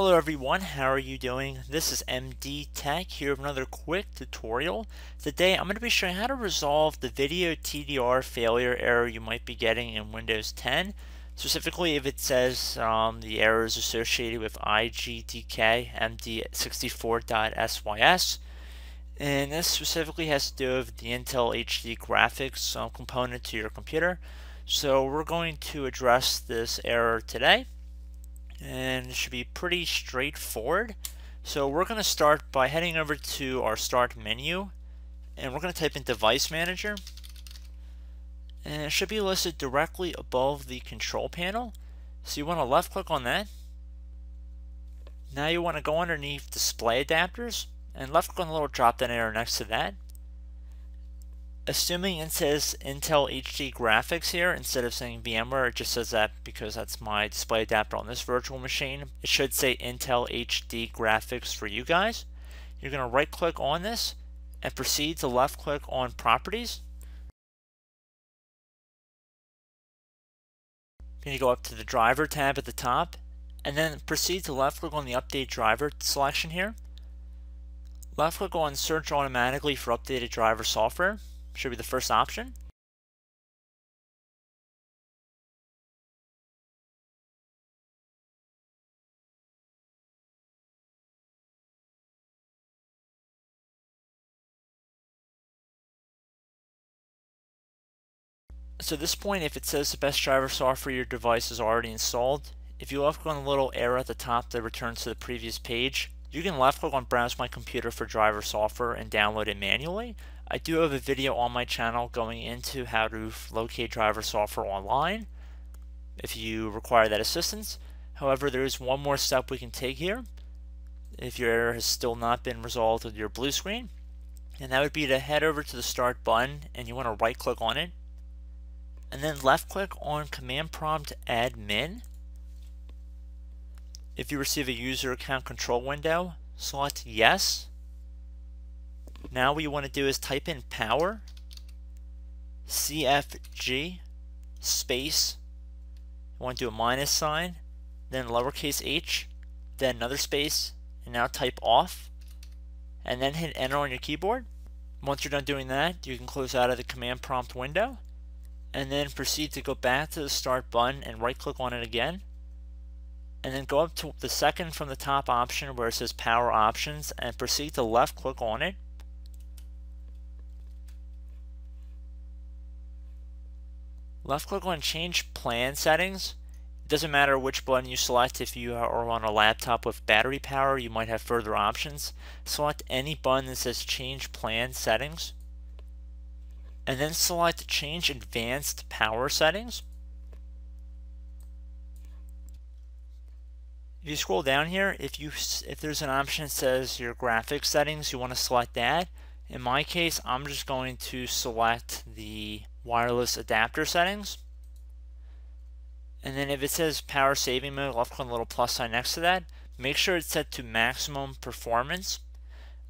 Hello everyone, how are you doing? This is MD Tech here with another quick tutorial. Today I'm going to be showing how to resolve the video TDR failure error you might be getting in Windows 10. Specifically if it says um, the error is associated with IGDK MD64.SYS. And this specifically has to do with the Intel HD graphics um, component to your computer. So we're going to address this error today and should be pretty straightforward. So we're going to start by heading over to our start menu and we're going to type in device manager and it should be listed directly above the control panel. So you want to left click on that. Now you want to go underneath display adapters and left click on the little drop down arrow next to that assuming it says Intel HD graphics here instead of saying VMware, it just says that because that's my display adapter on this virtual machine. It should say Intel HD graphics for you guys. You're going to right click on this and proceed to left click on properties. Then you go up to the driver tab at the top and then proceed to left click on the update driver selection here. Left click on search automatically for updated driver software should be the first option. So at this point, if it says the best driver software your device is already installed, if you left click on the little arrow at the top that returns to the previous page, you can left click on Browse My Computer for driver software and download it manually. I do have a video on my channel going into how to locate driver software online if you require that assistance. However, there is one more step we can take here if your error has still not been resolved with your blue screen. And that would be to head over to the start button and you want to right click on it. And then left click on command prompt admin. If you receive a user account control window, select yes now what you want to do is type in power CFG space you want to do a minus sign then lowercase h then another space and now type off and then hit enter on your keyboard. Once you're done doing that you can close out of the command prompt window and then proceed to go back to the start button and right click on it again and then go up to the second from the top option where it says power options and proceed to left click on it Left click on change plan settings. It doesn't matter which button you select. If you are on a laptop with battery power, you might have further options. Select any button that says change plan settings. And then select change advanced power settings. If you scroll down here, if you if there's an option that says your graphics settings, you want to select that. In my case, I'm just going to select the wireless adapter settings. And then if it says power saving mode, left click on the little plus sign next to that. Make sure it's set to maximum performance.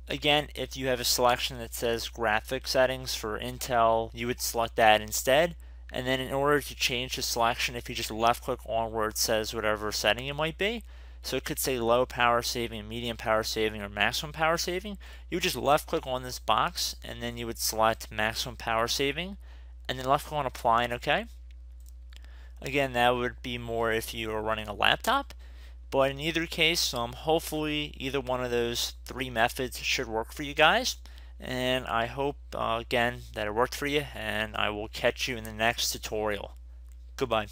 Again, if you have a selection that says graphic settings for Intel, you would select that instead. And then in order to change the selection, if you just left click on where it says whatever setting it might be, so it could say low power saving, medium power saving, or maximum power saving, you would just left click on this box and then you would select maximum power saving and then left click on apply and OK. Again, that would be more if you are running a laptop. But in either case, um, hopefully either one of those three methods should work for you guys. And I hope, uh, again, that it worked for you, and I will catch you in the next tutorial. Goodbye.